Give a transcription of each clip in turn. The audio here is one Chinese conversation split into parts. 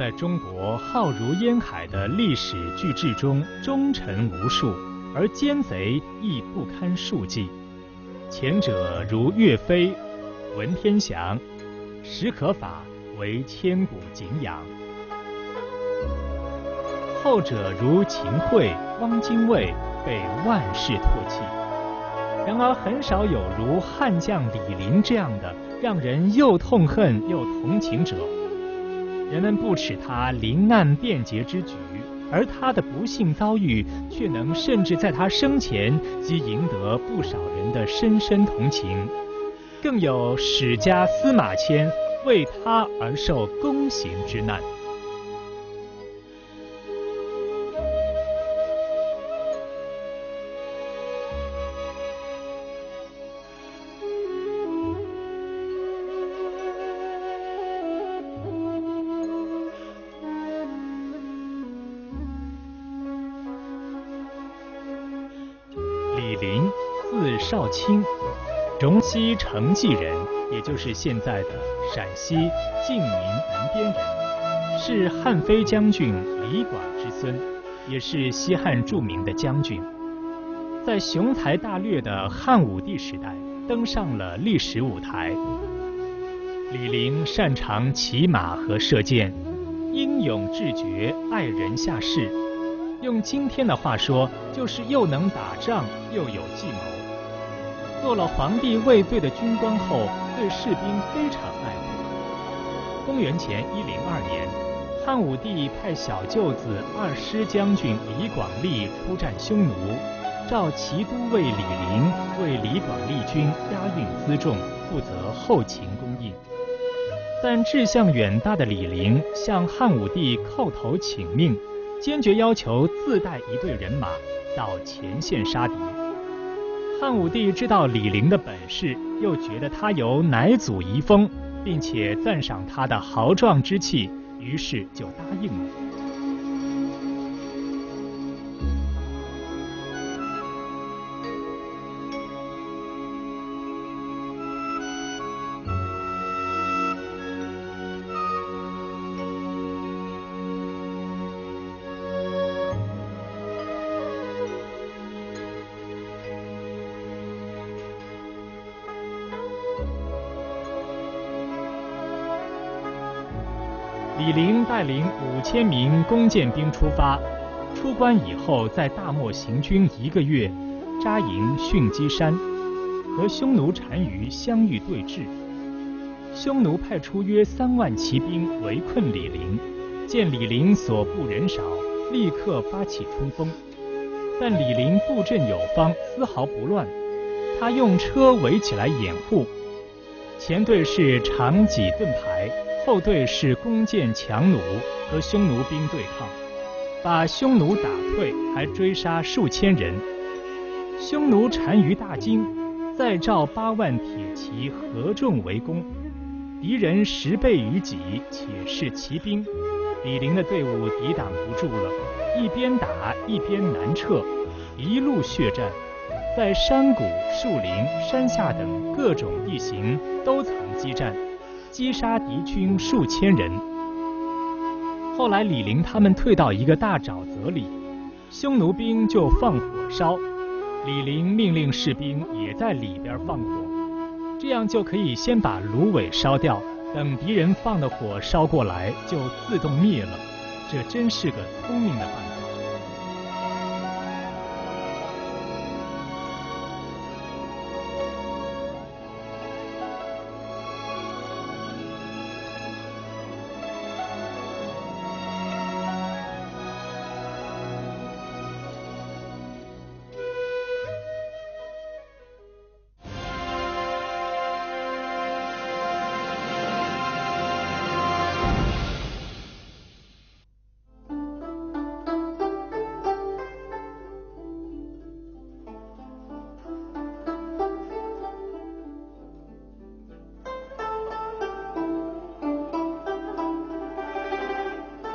在中国浩如烟海的历史巨制中，忠臣无数，而奸贼亦不堪数计。前者如岳飞、文天祥、史可法，为千古敬仰；后者如秦桧、汪精卫，被万世唾弃。然而，很少有如悍将李陵这样的让人又痛恨又同情者。人们不耻他临难便捷之举，而他的不幸遭遇却能甚至在他生前即赢得不少人的深深同情。更有史家司马迁为他而受宫刑之难。少卿，荣西成纪人，也就是现在的陕西晋宁南边人，是汉飞将军李广之孙，也是西汉著名的将军，在雄才大略的汉武帝时代登上了历史舞台。李陵擅长骑马和射箭，英勇智决，爱人下士，用今天的话说，就是又能打仗又有计谋。做了皇帝卫队的军官后，对士兵非常爱护。公元前一零二年，汉武帝派小舅子二师将军李广利出战匈奴，召骑都尉李陵为李广利军押运辎重，负责后勤供应。但志向远大的李陵向汉武帝叩头请命，坚决要求自带一队人马到前线杀敌。汉武帝知道李陵的本事，又觉得他有乃祖遗风，并且赞赏他的豪壮之气，于是就答应了。李陵带领五千名弓箭兵出发，出关以后，在大漠行军一个月，扎营巽基山，和匈奴单于相遇对峙。匈奴派出约三万骑兵围困李陵，见李陵所部人少，立刻发起冲锋。但李陵布阵有方，丝毫不乱。他用车围起来掩护，前队是长戟盾牌。后队是弓箭强弩和匈奴兵对抗，把匈奴打退，还追杀数千人。匈奴单于大惊，再召八万铁骑合众围攻，敌人十倍于己，且是骑兵。李陵的队伍抵挡不住了，一边打一边南撤，一路血战，在山谷、树林、山下等各种地形都曾激战。击杀敌军数千人。后来李陵他们退到一个大沼泽里，匈奴兵就放火烧，李陵命令士兵也在里边放火，这样就可以先把芦苇烧掉，等敌人放的火烧过来就自动灭了。这真是个聪明的办法。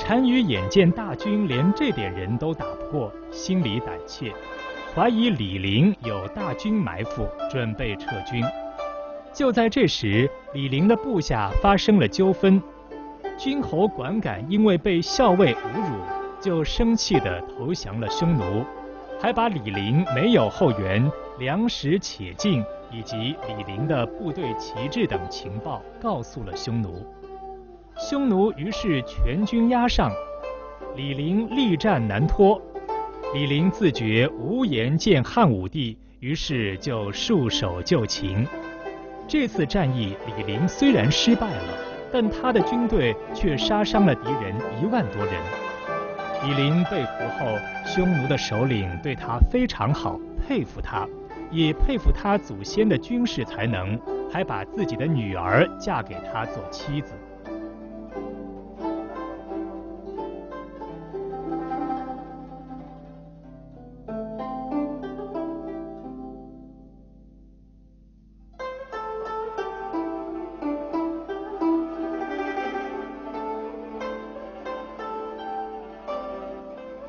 单于眼见大军连这点人都打不过，心里胆怯，怀疑李陵有大军埋伏，准备撤军。就在这时，李陵的部下发生了纠纷，君侯管敢因为被校尉侮辱，就生气地投降了匈奴，还把李陵没有后援、粮食且尽以及李陵的部队旗帜等情报告诉了匈奴。匈奴于是全军压上，李陵力战难脱。李陵自觉无颜见汉武帝，于是就束手就擒。这次战役，李陵虽然失败了，但他的军队却杀伤了敌人一万多人。李陵被俘后，匈奴的首领对他非常好，佩服他，也佩服他祖先的军事才能，还把自己的女儿嫁给他做妻子。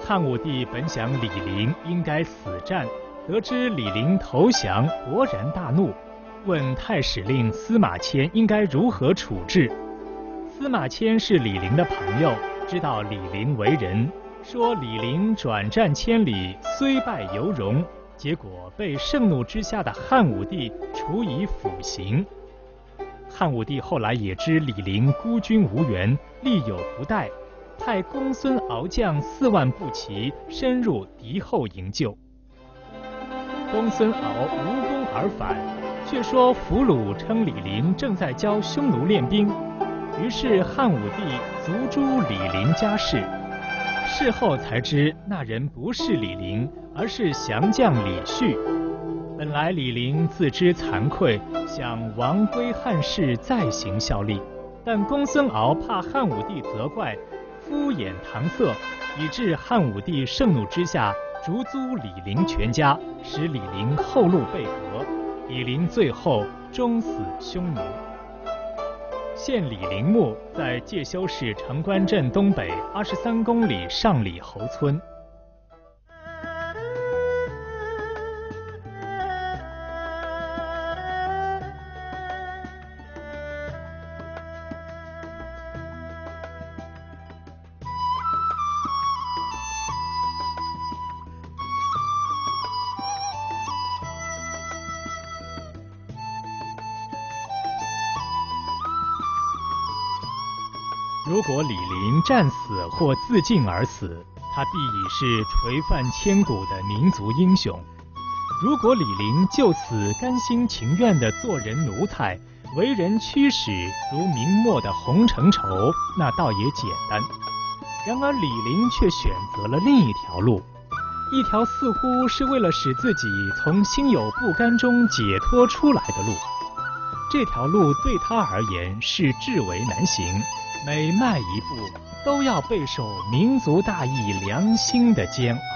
汉武帝本想李陵应该死战，得知李陵投降，勃然大怒，问太史令司马迁应该如何处置。司马迁是李陵的朋友，知道李陵为人，说李陵转战千里，虽败犹荣，结果被盛怒之下的汉武帝处以腐刑。汉武帝后来也知李陵孤军无援，力有不逮。派公孙敖将四万步骑深入敌后营救，公孙敖无功而返，却说俘虏称李陵正在教匈奴练兵，于是汉武帝族诛李陵家室。事后才知那人不是李陵，而是降将李旭。本来李陵自知惭愧，想王归汉室再行效力，但公孙敖怕汉武帝责怪。敷衍搪塞，以致汉武帝盛怒之下逐诛李陵全家，使李陵后路被革，李陵最后终死匈奴。现李陵墓在介休市城关镇东北二十三公里上李侯村。如果李陵战死或自尽而死，他必已是垂范千古的民族英雄；如果李陵就此甘心情愿地做人奴才、为人驱使，如明末的洪承畴，那倒也简单。然而李陵却选择了另一条路，一条似乎是为了使自己从心有不甘中解脱出来的路。这条路对他而言是至为难行。每迈一步，都要备受民族大义、良心的煎熬。